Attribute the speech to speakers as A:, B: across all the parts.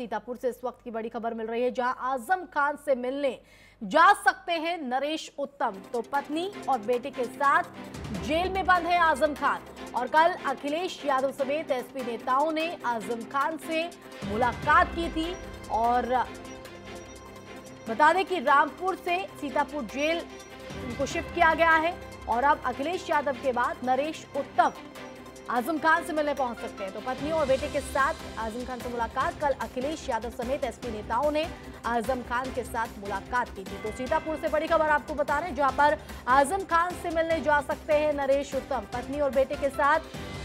A: सीतापुर से इस वक्त की बड़ी खबर मिल रही है, जहाँ आज़म खान से मिलने जा सकते हैं नरेश उत्तम। तो पत्नी और बेटे के साथ जेल में बंद है आज़म खान। और कल अखिलेश यादव समेत एसपी नेताओं ने आज़म खान से मुलाकात की थी। और बता दें कि रामपुर से सीतापुर जेल उनको शिफ्ट किया गया है। और अब अखिलेश यादव के बाद नरेश उत्तम आज़म खान से मिलने पहुँच सकते हैं। तो पत्नी और बेटे के साथ आज़म खान से मुलाकात। कल अखिलेश यादव समेत एसपी नेताओं ने आज़म खान के साथ मुलाकात की थी। तो सीतापुर से बड़ी खबर आपको बता रहे हैं, जहाँ पर आज़म खान से मिलने जा सकते हैं नरेश उत्तम। पत्नी और बेटे के साथ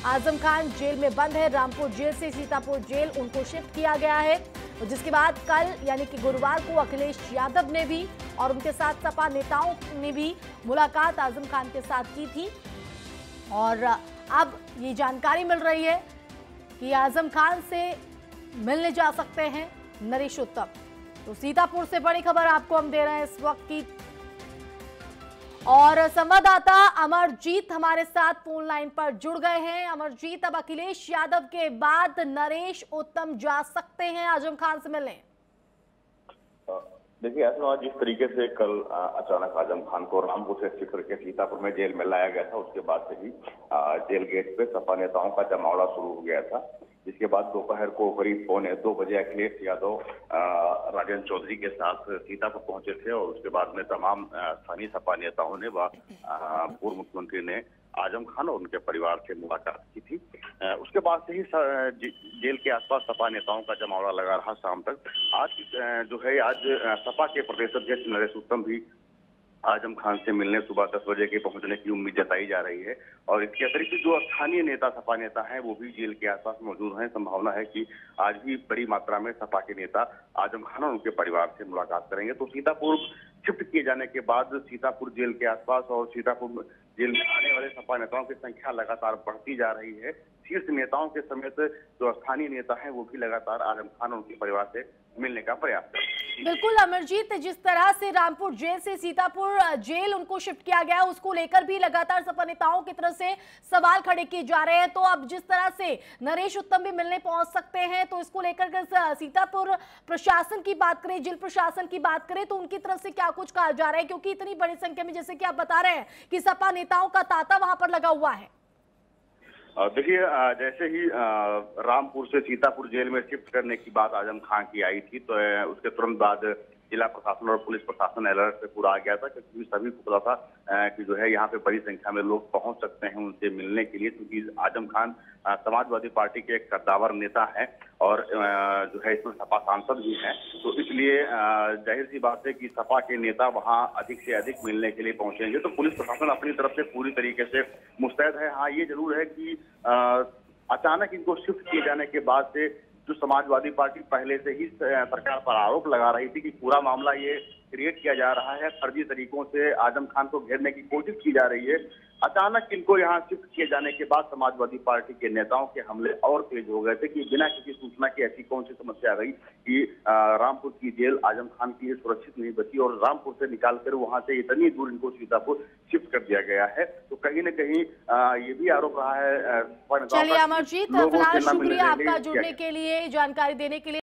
A: आज़म खान जेल में बंद है। रामपुर जेल से सीतापुर जेल उनको शिफ्ट किया गया है। जिसके बाद कल, यानी कि गुरुवार को अखिलेश यादव ने भी और उनके साथ सपा नेताओं ने भी मुलाकात आज़म खान के साथ की थी। और अब ये जानकारी मिल रही है कि आज़म खान से मिलने जा सकते हैं नरेश उत्तम। तो सीतापुर से बड़ी खबर आपको हम दे रहे हैं इस वक्त की। और संवाददाता अमरजीत हमारे साथ फ़ोन लाइन पर जुड़ गए हैं। अमरजीत, अब अखिलेश यादव के बाद नरेश उत्तम जा सकते हैं आज़म खान से मिलने।
B: देखिए, ऐसा जिस तरीके से कल अचानक आज़म खान को रामपुर से शिफ्ट करके सीतापुर में जेल में लाया गया था, उसके बाद से ही जेल गेट पे सपा नेताओं का जमावड़ा शुरू हो गया था। जिसके बाद दोपहर को करीब पौने दो बजे अखिलेश यादव राजेंद्र चौधरी के साथ सीतापुर पहुँचे थे और उसके बाद में तमाम स्थानीय सपा नेताओं ने व पूर्व मुख्यमंत्री ने आज़म खान और उनके परिवार से मुलाकात की थी। उसके बाद से ही जेल के आसपास सपा नेताओं का जमावड़ा लगा रहा शाम तक। आज जो है आज सपा के प्रदेश अध्यक्ष नरेश उत्तम भी आज़म खान से मिलने सुबह दस बजे के पहुँचने की उम्मीद जताई जा रही है और इसके अतिरिक्त जो स्थानीय नेता, सपा नेता हैं, वो भी जेल के आसपास मौजूद हैं। संभावना है कि आज भी बड़ी मात्रा में सपा के नेता आज़म खान और उनके परिवार से मुलाकात करेंगे। तो सीतापुर शिफ्ट किए जाने के बाद सीतापुर जेल के आसपास और सीतापुर जेल में आने वाले सपा नेताओं की संख्या लगातार बढ़ती जा रही है। शीर्ष नेताओं के समेत जो स्थानीय नेता है, वो भी लगातार आज़म खान और उनके परिवार से मिलने का प्रयास कर
A: बिल्कुल, अमरजीत, जिस तरह से रामपुर जेल से सीतापुर जेल उनको शिफ्ट किया गया, उसको लेकर भी लगातार सपा नेताओं की तरफ़ से सवाल खड़े किए जा रहे हैं। तो अब जिस तरह से नरेश उत्तम भी मिलने पहुँच सकते हैं तो इसको लेकर सीतापुर प्रशासन की बात करें, जेल प्रशासन की बात करें तो उनकी तरफ़ से क्या कुछ कहा जा रहा है? क्योंकि इतनी बड़ी संख्या में, जैसे कि आप बता रहे हैं कि सपा नेताओं का तांता वहाँ पर लगा हुआ है।
B: देखिए जैसे ही रामपुर से सीतापुर जेल में शिफ्ट करने की बात आज़म खान की आई थी तो उसके तुरंत बाद जिला प्रशासन और पुलिस प्रशासन अलर्ट पे पूरा आ गया था क्योंकि सभी को पता था कि जो है यहाँ पे बड़ी संख्या में लोग पहुँच सकते हैं उनसे मिलने के लिए, क्योंकि आज़म खान समाजवादी पार्टी के एक कद्दावर नेता है और जो है इसमें सपा सांसद भी हैं। तो इसलिए ज़ाहिर सी बात है कि सपा के नेता वहाँ अधिक से अधिक मिलने के लिए पहुँचेंगे। तो पुलिस प्रशासन अपनी तरफ़ से पूरी तरीके से मुस्तैद है। हाँ ये ज़रूर है कि अचानक इनको शिफ्ट किए जाने के बाद से जो समाजवादी पार्टी पहले से ही सरकार पर आरोप लगा रही थी कि पूरा मामला ये क्रिएट किया जा रहा है फर्जी तरीकों से आज़म खान को घेरने की कोशिश की जा रही है। अचानक इनको यहाँ शिफ्ट किए जाने के बाद समाजवादी पार्टी के नेताओं के हमले और तेज हो गए थे कि बिना किसी सूचना के ऐसी कौन सी समस्या आ गई कि रामपुर की जेल आज़म खान की सुरक्षित नहीं बची और रामपुर से निकालकर वहाँ से इतनी दूर इनको सीतापुर शिफ्ट कर दिया गया है। तो कहीं न कहीं ये भी आरोप रहा है
A: चलिए अमरजीत फ़िलहाल शुक्रिया आपका जुड़ने के लिए जानकारी देने के लिए।